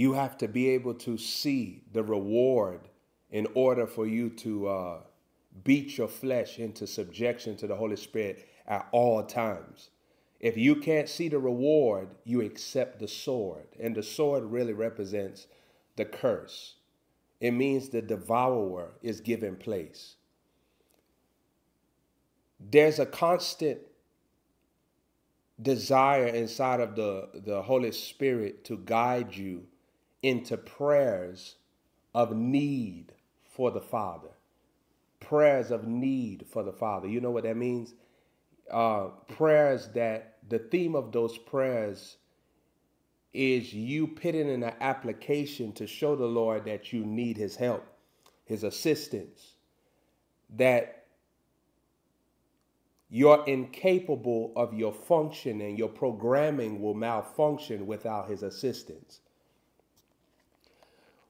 You have to be able to see the reward in order for you to uh, beat your flesh into subjection to the Holy Spirit at all times. If you can't see the reward, you accept the sword. And the sword really represents the curse. It means the devourer is given place. There's a constant desire inside of the, the Holy Spirit to guide you into prayers of need for the Father. Prayers of need for the Father. You know what that means? Uh, prayers that the theme of those prayers is you putting in an application to show the Lord that you need his help, his assistance, that you're incapable of your function and your programming will malfunction without his assistance.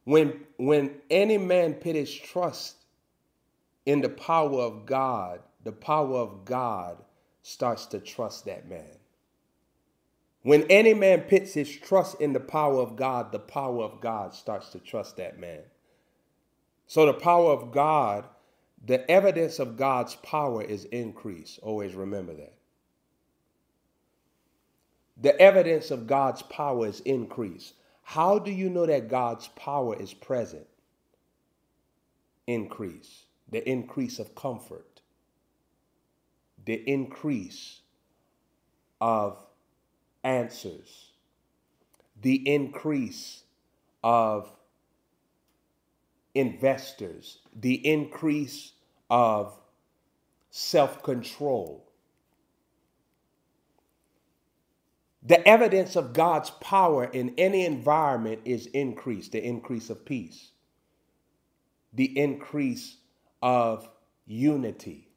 When, when any man put his trust in the power of God, the power of God starts to trust that man. When any man puts his trust in the power of God, the power of God starts to trust that man. So the power of God, the evidence of God's power is increased. Always remember that. The evidence of God's power is increased. How do you know that God's power is present? Increase. The increase of comfort. The increase of answers, the increase of investors, the increase of self control. The evidence of God's power in any environment is increased, the increase of peace, the increase of unity.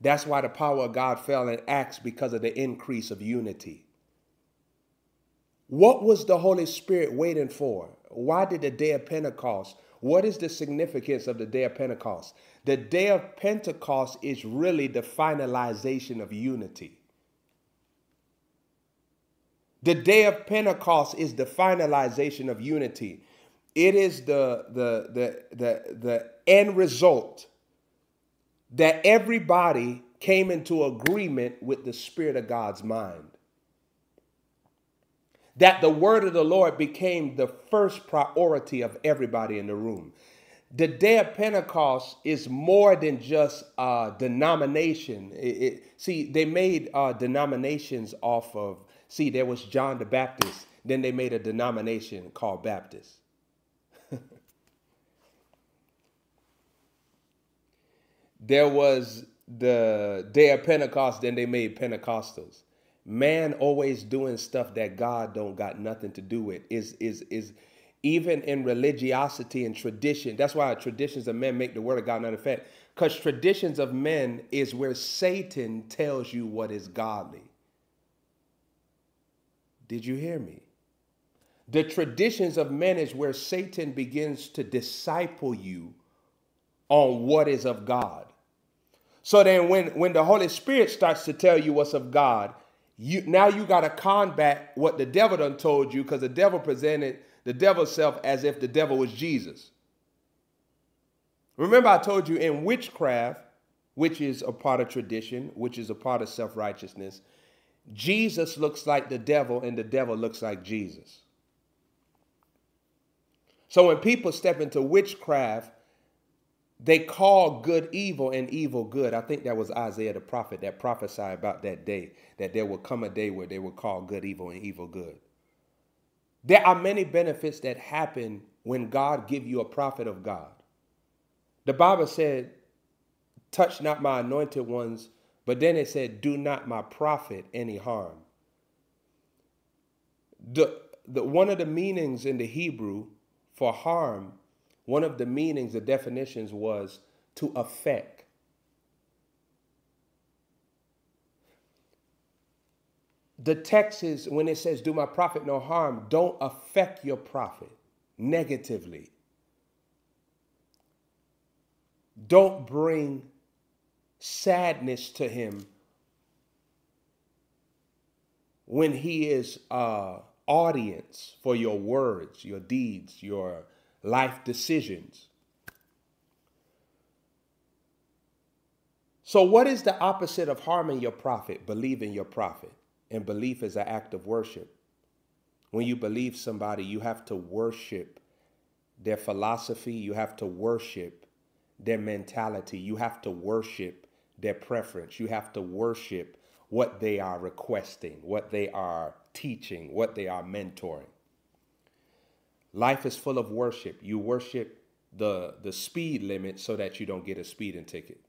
That's why the power of God fell in Acts because of the increase of unity. What was the Holy Spirit waiting for? Why did the day of Pentecost? What is the significance of the day of Pentecost? The day of Pentecost is really the finalization of unity. The day of Pentecost is the finalization of unity. It is the, the, the, the, the end result that everybody came into agreement with the Spirit of God's mind that the word of the Lord became the first priority of everybody in the room. The day of Pentecost is more than just a denomination. It, it, see, they made uh, denominations off of, see, there was John the Baptist, then they made a denomination called Baptist. there was the day of Pentecost, then they made Pentecostals man always doing stuff that God don't got nothing to do with is is is even in religiosity and tradition. That's why traditions of men make the word of God not effect. Because traditions of men is where Satan tells you what is godly. Did you hear me? The traditions of men is where Satan begins to disciple you on what is of God. So then when, when the Holy Spirit starts to tell you what's of God, you now you got to combat what the devil done told you because the devil presented the devil's self as if the devil was Jesus. Remember, I told you in witchcraft, which is a part of tradition, which is a part of self righteousness, Jesus looks like the devil and the devil looks like Jesus. So when people step into witchcraft, they call good evil and evil good. I think that was Isaiah the prophet that prophesied about that day, that there will come a day where they will call good evil and evil good. There are many benefits that happen when God give you a prophet of God. The Bible said, touch not my anointed ones, but then it said, do not my prophet any harm. The, the, one of the meanings in the Hebrew for harm one of the meanings, the definitions was to affect. The text is when it says, Do my prophet no harm, don't affect your prophet negatively. Don't bring sadness to him when he is uh, audience for your words, your deeds, your life decisions. So, what is the opposite of harming your prophet? Believing your prophet. And belief is an act of worship. When you believe somebody, you have to worship their philosophy, you have to worship their mentality, you have to worship their preference, you have to worship what they are requesting, what they are teaching, what they are mentoring. Life is full of worship. You worship the, the speed limit so that you don't get a speeding ticket.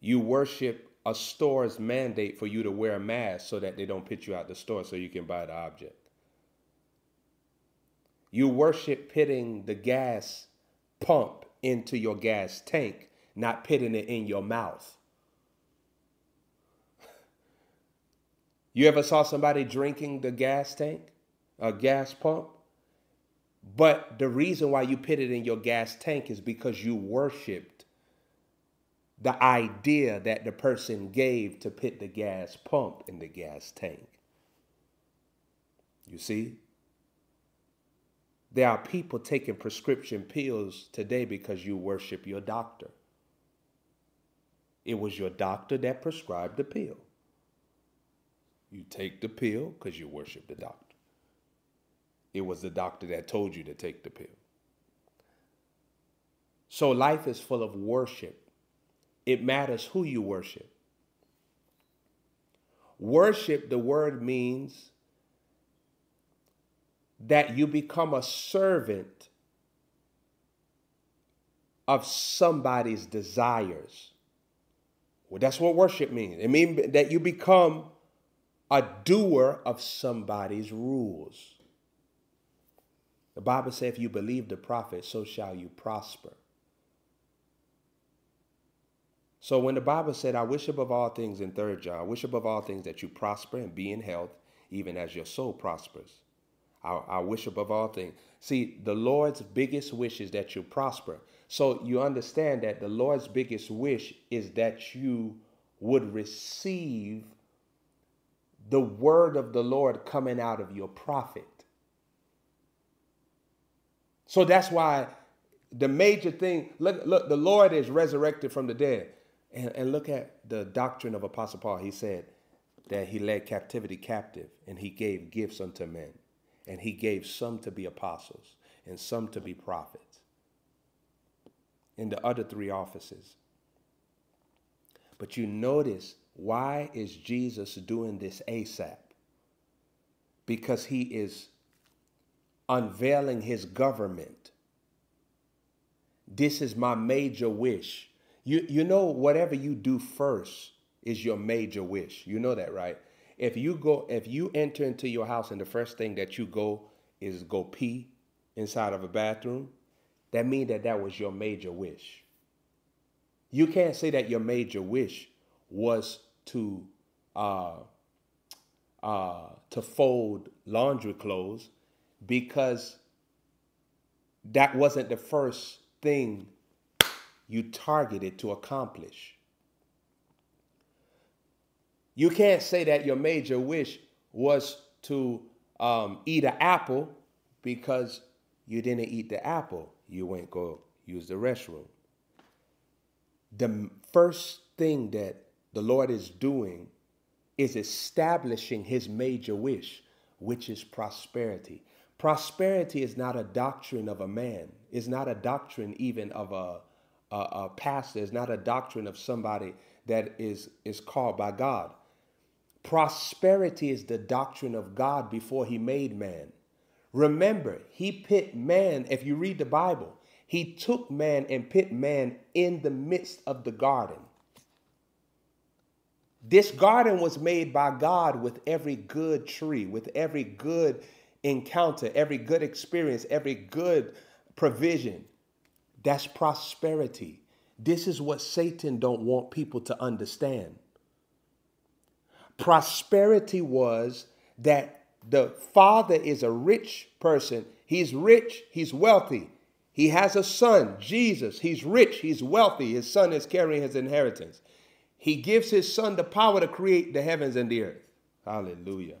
You worship a store's mandate for you to wear a mask so that they don't put you out the store so you can buy the object. You worship pitting the gas pump into your gas tank, not putting it in your mouth. You ever saw somebody drinking the gas tank, a gas pump? But the reason why you put it in your gas tank is because you worshiped the idea that the person gave to put the gas pump in the gas tank. You see? There are people taking prescription pills today because you worship your doctor. It was your doctor that prescribed the pill. You take the pill because you worship the doctor. It was the doctor that told you to take the pill. So life is full of worship. It matters who you worship. Worship, the word means that you become a servant of somebody's desires. Well, that's what worship means. It means that you become a doer of somebody's rules. The Bible says, if you believe the prophet, so shall you prosper. So when the Bible said, I wish above all things in 3 John, I wish above all things that you prosper and be in health, even as your soul prospers. I, I wish above all things. See, the Lord's biggest wish is that you prosper. So you understand that the Lord's biggest wish is that you would receive the word of the Lord coming out of your prophet. So that's why the major thing, look, look, the Lord is resurrected from the dead. And, and look at the doctrine of Apostle Paul. He said that he led captivity captive and he gave gifts unto men. And he gave some to be apostles and some to be prophets. In the other three offices. But you notice why is Jesus doing this ASAP? Because he is unveiling his government. This is my major wish. You, you know, whatever you do first is your major wish. You know that, right? If you go, if you enter into your house and the first thing that you go is go pee inside of a bathroom, that means that that was your major wish. You can't say that your major wish was to uh, uh, to fold laundry clothes because that wasn't the first thing you targeted to accomplish. You can't say that your major wish was to um, eat an apple because you didn't eat the apple. You went go use the restroom. The first thing that the Lord is doing is establishing his major wish, which is prosperity. Prosperity is not a doctrine of a man. It's not a doctrine even of a, a, a pastor. It's not a doctrine of somebody that is, is called by God. Prosperity is the doctrine of God before he made man. Remember, he put man, if you read the Bible, he took man and put man in the midst of the garden. This garden was made by God with every good tree, with every good encounter, every good experience, every good provision. That's prosperity. This is what Satan don't want people to understand. Prosperity was that the father is a rich person. He's rich, he's wealthy. He has a son, Jesus. He's rich, he's wealthy. His son is carrying his inheritance. He gives his son the power to create the heavens and the earth. Hallelujah.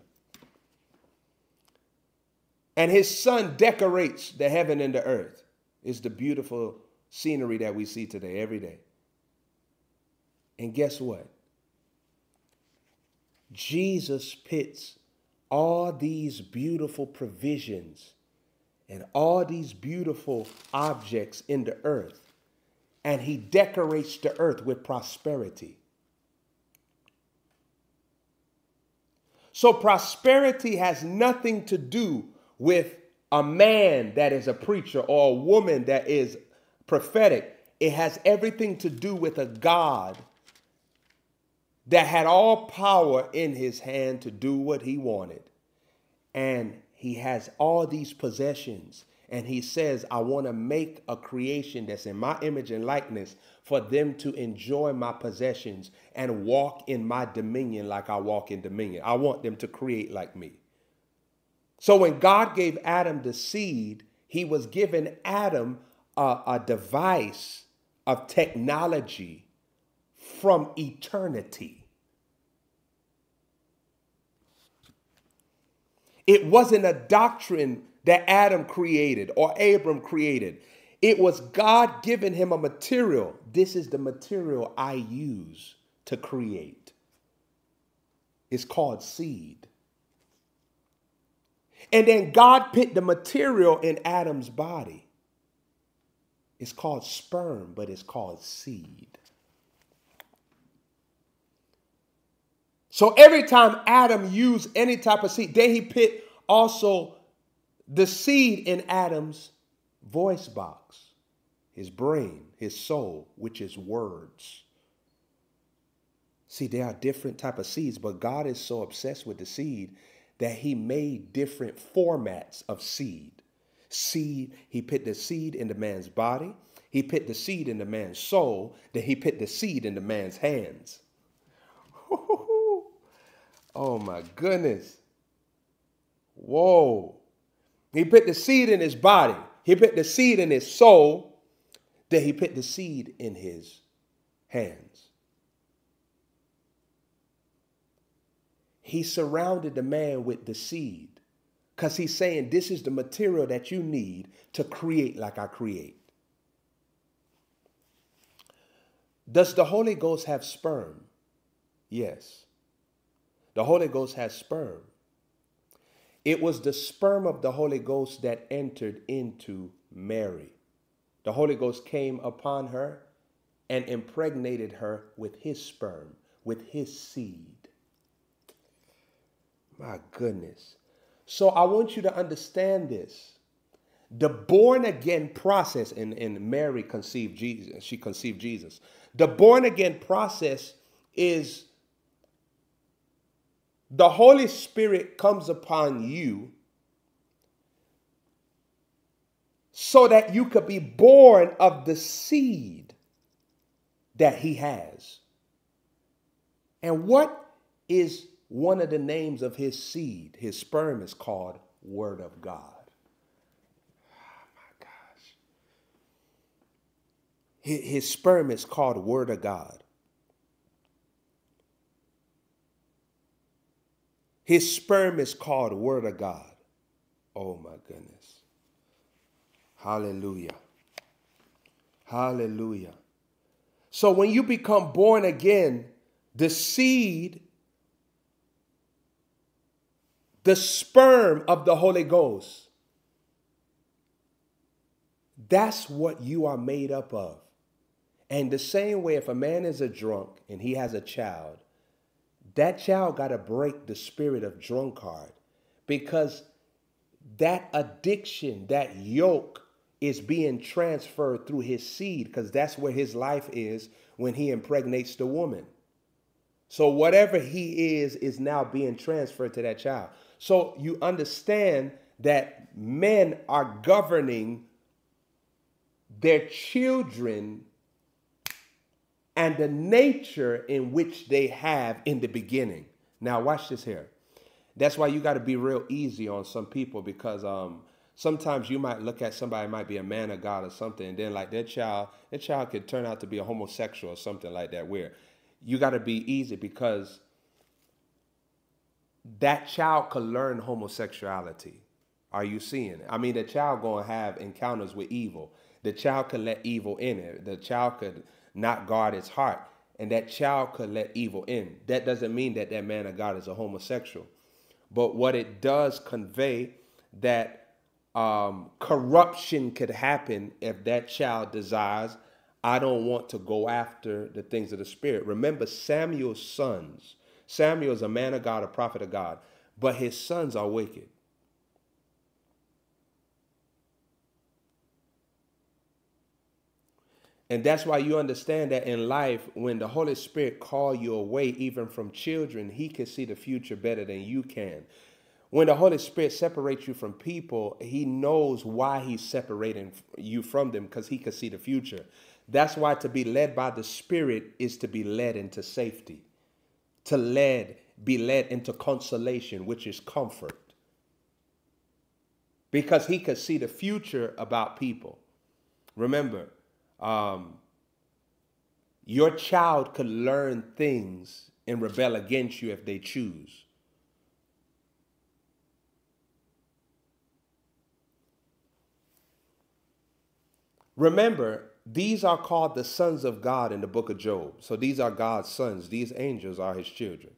And his son decorates the heaven and the earth. It's the beautiful scenery that we see today, every day. And guess what? Jesus pits all these beautiful provisions and all these beautiful objects in the earth, and he decorates the earth with prosperity. So, prosperity has nothing to do with a man that is a preacher or a woman that is prophetic. It has everything to do with a God that had all power in his hand to do what he wanted. And he has all these possessions. And he says, I want to make a creation that's in my image and likeness for them to enjoy my possessions and walk in my dominion like I walk in dominion. I want them to create like me. So when God gave Adam the seed, he was giving Adam a, a device of technology from eternity. It wasn't a doctrine that Adam created or Abram created. It was God giving him a material. This is the material I use to create. It's called seed. And then God put the material in Adam's body. It's called sperm, but it's called seed. So every time Adam used any type of seed, then he put also the seed in Adam's voice box, his brain, his soul, which is words. See, there are different type of seeds, but God is so obsessed with the seed that he made different formats of seed. Seed, he put the seed in the man's body, he put the seed in the man's soul, then he put the seed in the man's hands. oh my goodness. Whoa. He put the seed in his body. He put the seed in his soul. Then he put the seed in his hands. He surrounded the man with the seed because he's saying, This is the material that you need to create like I create. Does the Holy Ghost have sperm? Yes. The Holy Ghost has sperm. It was the sperm of the Holy Ghost that entered into Mary. The Holy Ghost came upon her and impregnated her with his sperm, with his seed. My goodness. So I want you to understand this. The born again process, and, and Mary conceived Jesus, she conceived Jesus. The born again process is the Holy Spirit comes upon you so that you could be born of the seed that he has. And what is one of the names of his seed? His sperm is called Word of God. Oh my gosh. His sperm is called Word of God. His sperm is called Word of God. Oh my goodness. Hallelujah. Hallelujah. So when you become born again, the seed, the sperm of the Holy Ghost, that's what you are made up of. And the same way, if a man is a drunk and he has a child, that child got to break the spirit of drunkard because that addiction, that yoke is being transferred through his seed because that's where his life is when he impregnates the woman. So whatever he is is now being transferred to that child. So you understand that men are governing their children and the nature in which they have in the beginning. Now, watch this here. That's why you got to be real easy on some people because um, sometimes you might look at somebody might be a man of God or something, and then like their child, their child could turn out to be a homosexual or something like that. Where you got to be easy because that child could learn homosexuality. are you seeing? I mean, the child going to have encounters with evil. The child could let evil in it. The child could not guard its heart, and that child could let evil in. That doesn't mean that that man of God is a homosexual, but what it does convey that um, corruption could happen if that child desires. I don't want to go after the things of the spirit. Remember Samuel's sons. Samuel is a man of God, a prophet of God, but his sons are wicked. And that's why you understand that in life, when the Holy Spirit call you away, even from children, He can see the future better than you can. When the Holy Spirit separates you from people, He knows why He's separating you from them because He can see the future. That's why to be led by the Spirit is to be led into safety, to led, be led into consolation, which is comfort. Because He can see the future about people. Remember, um, your child could learn things and rebel against you if they choose. Remember, these are called the sons of God in the book of Job. So these are God's sons. These angels are his children.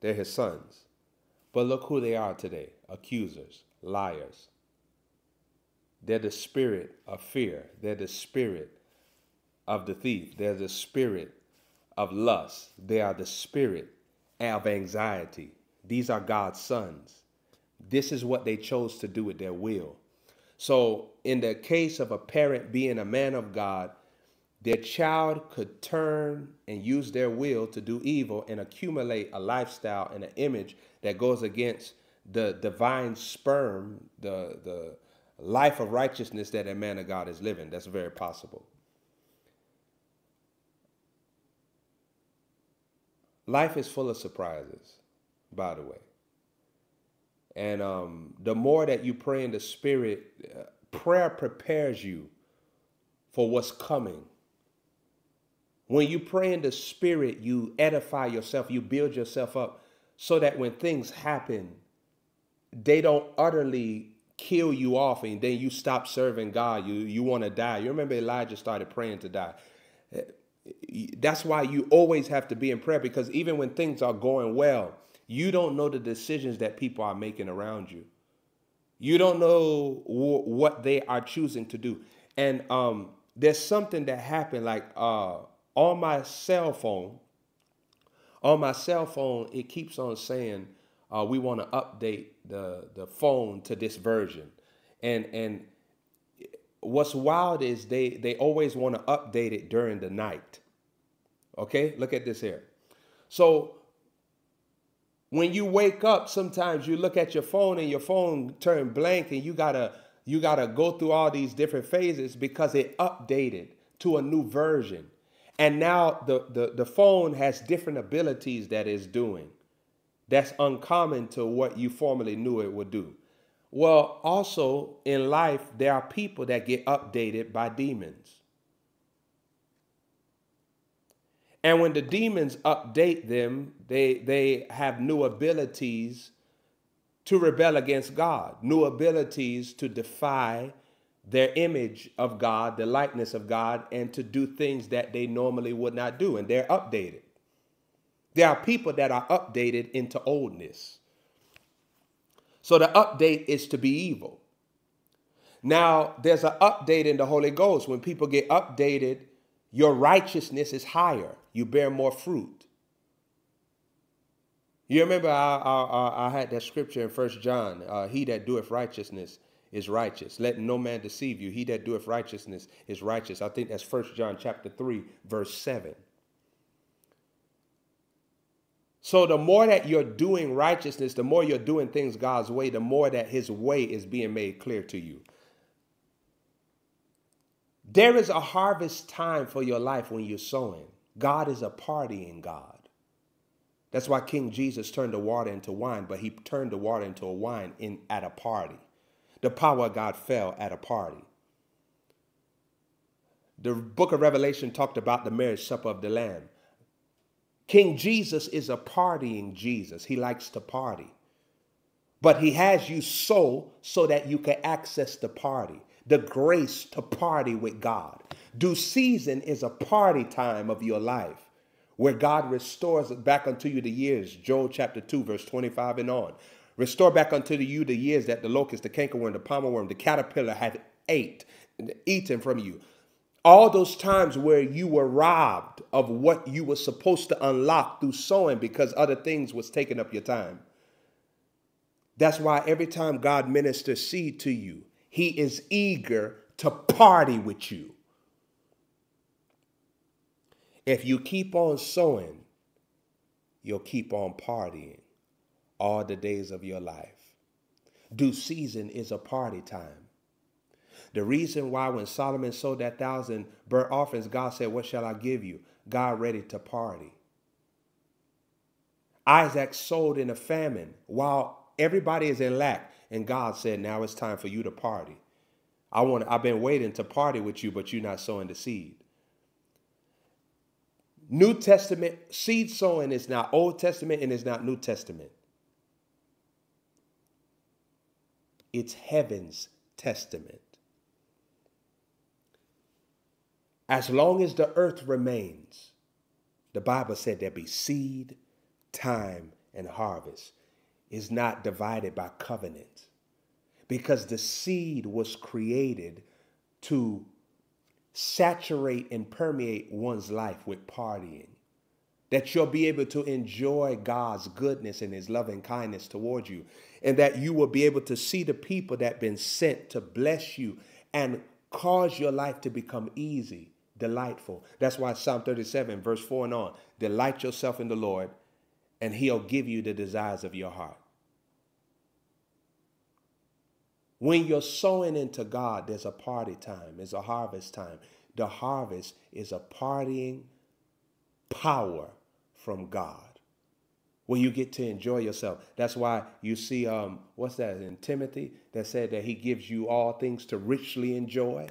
They're his sons. But look who they are today accusers, liars, they're the spirit of fear. They're the spirit of the thief. They're the spirit of lust. They are the spirit of anxiety. These are God's sons. This is what they chose to do with their will. So, in the case of a parent being a man of God, their child could turn and use their will to do evil and accumulate a lifestyle and an image that goes against the divine sperm, the, the, life of righteousness that a man of God is living. That's very possible. Life is full of surprises, by the way. And um, the more that you pray in the Spirit, uh, prayer prepares you for what's coming. When you pray in the Spirit, you edify yourself, you build yourself up so that when things happen, they don't utterly kill you off and then you stop serving God. You you want to die. You remember Elijah started praying to die. That's why you always have to be in prayer because even when things are going well, you don't know the decisions that people are making around you. You don't know what they are choosing to do. And um, there's something that happened like uh, on my cell phone. On my cell phone, it keeps on saying uh, we want to update the the phone to this version, and and what's wild is they they always want to update it during the night. Okay, look at this here. So when you wake up, sometimes you look at your phone and your phone turn blank, and you gotta you gotta go through all these different phases because it updated to a new version. And now the, the, the phone has different abilities that it's doing that's uncommon to what you formerly knew it would do. Well, also in life, there are people that get updated by demons. And when the demons update them, they, they have new abilities to rebel against God, new abilities to defy their image of God, the likeness of God, and to do things that they normally would not do. And they're updated. There are people that are updated into oldness. So the update is to be evil. Now, there's an update in the Holy Ghost. When people get updated, your righteousness is higher. You bear more fruit. You remember I, I, I had that scripture in First John, uh, he that doeth righteousness is righteous. Let no man deceive you. He that doeth righteousness is righteous. I think that's First John chapter 3, verse 7. So the more that you're doing righteousness, the more you're doing things God's way, the more that his way is being made clear to you. There is a harvest time for your life when you're sowing. God is a partying God. That's why King Jesus turned the water into wine, but he turned the water into a wine in at a party. The power of God fell at a party. The book of Revelation talked about the marriage supper of the Lamb. King Jesus is a partying Jesus. He likes to party. But he has you sow so that you can access the party, the grace to party with God. Due season is a party time of your life where God restores back unto you the years. Joel chapter 2, verse 25 and on. Restore back unto you the years that the locust, the cankerworm, the palmer worm, the caterpillar had ate, eaten from you. All those times where you were robbed of what you were supposed to unlock through sowing because other things was taking up your time. That's why every time God ministers seed to you, he is eager to party with you. If you keep on sowing, you'll keep on partying all the days of your life. Due season is a party time. The reason why when Solomon sold that thousand burnt offerings, God said, What shall I give you? God ready to party. Isaac sold in a famine while everybody is in lack. And God said, Now it's time for you to party. I want I've been waiting to party with you, but you're not sowing the seed. New Testament seed sowing is not Old Testament and it's not New Testament. It's heaven's testament. As long as the earth remains, the Bible said there be seed, time, and harvest. Is not divided by covenant because the seed was created to saturate and permeate one's life with partying. That you'll be able to enjoy God's goodness and his loving kindness towards you. And that you will be able to see the people that have been sent to bless you and cause your life to become easy delightful. That's why Psalm 37, verse 4 and on delight yourself in the Lord, and he'll give you the desires of your heart. When you're sowing into God, there's a party time, there's a harvest time. The harvest is a partying power from God where you get to enjoy yourself. That's why you see, um, what's that in Timothy that said that he gives you all things to richly enjoy.